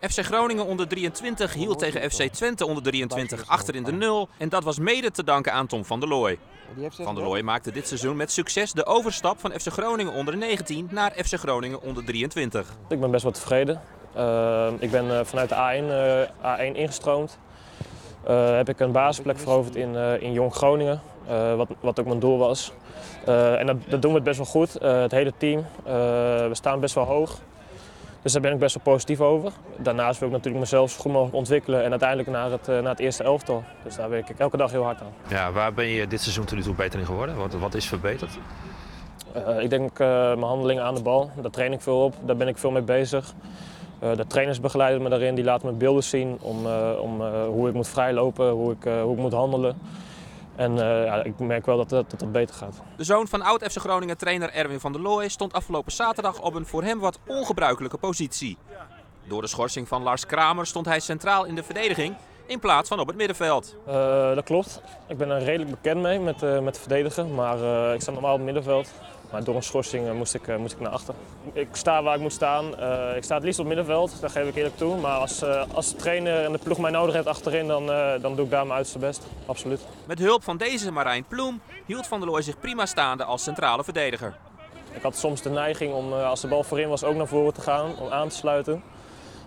FC Groningen onder 23 hield tegen FC Twente onder 23 achter in de nul. En dat was mede te danken aan Tom van der Looy. Van der Looy maakte dit seizoen met succes de overstap van FC Groningen onder 19 naar FC Groningen onder 23. Ik ben best wel tevreden. Uh, ik ben uh, vanuit de A1, uh, A1 ingestroomd. heb ik een basisplek veroverd in, in Jong Groningen, wat, wat ook mijn doel was. en dat, dat, doen we best wel goed, het hele team. we staan best wel hoog. Dus daar ben ik best wel positief over. Daarnaast wil ik natuurlijk mezelf zo goed mogelijk ontwikkelen en uiteindelijk naar het, naar het eerste elftal. Dus daar werk ik elke dag heel hard aan. Ja, waar ben je dit seizoen tot nu toe beter in geworden? Wat, wat is verbeterd? Uh, ik denk uh, mijn handelingen aan de bal, daar train ik veel op, daar ben ik veel mee bezig. Uh, de trainers begeleiden me daarin, die laten me beelden zien om, om hoe ik moet vrijlopen, hoe ik, hoe ik moet handelen. En ja, ik merk wel dat, dat, dat het beter gaat. De zoon van oud-FC Groningen trainer Erwin van der Looy stond afgelopen zaterdag op een voor hem wat ongebruikelijke positie. Door de schorsing van Lars Kramer stond hij centraal in de verdediging in plaats van op het middenveld. Uh, dat klopt. Ik ben er redelijk bekend mee met, uh, met verdedigen, maar uh, ik sta normaal op het middenveld. Maar door een schorsing moest, ik, moest ik naar achter. Ik sta waar ik moet staan. ik sta het liefst op het middenveld, dat geef ik eerlijk toe. Maar als, als de trainer en de ploeg mij nodig heeft achterin, dan, dan doe ik daar mijn uiterste best. Absoluut. Met hulp van deze Marijn Ploem hield Van der Looy zich prima staande als centrale verdediger. Ik had soms de neiging om als de bal voorin was ook naar voren te gaan, om aan te sluiten.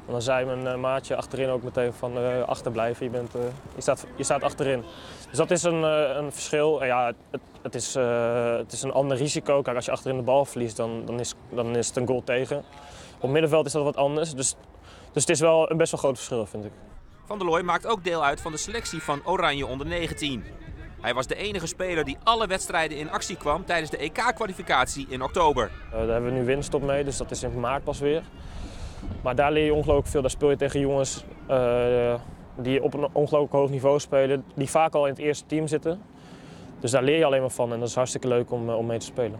En dan zei mijn uh, maatje achterin ook meteen van uh, achterblijven, je, bent, uh, je, staat, je staat achterin. Dus dat is een, een verschil. En ja, het, het, is, het is een ander risico. Kijk, als je achterin de bal verliest, dan, dan, is, dan is het een goal tegen. Op middenveld is dat wat anders. Dus, dus het is wel een best wel groot verschil, vind ik. Van der Looy maakt ook deel uit van de selectie van Oranje onder 19. Hij was de enige speler die alle wedstrijden in actie kwam tijdens de EK-kwalificatie in oktober. daar hebben we nu winst op mee, dus dat is in maart pas weer. Maar daar leer je ongelooflijk veel. Daar speel je tegen jongens uh, die op een ongelooflijk hoog niveau spelen, die vaak al in het eerste team zitten. Dus daar leer je alleen maar van en dat is hartstikke leuk om, om mee te spelen.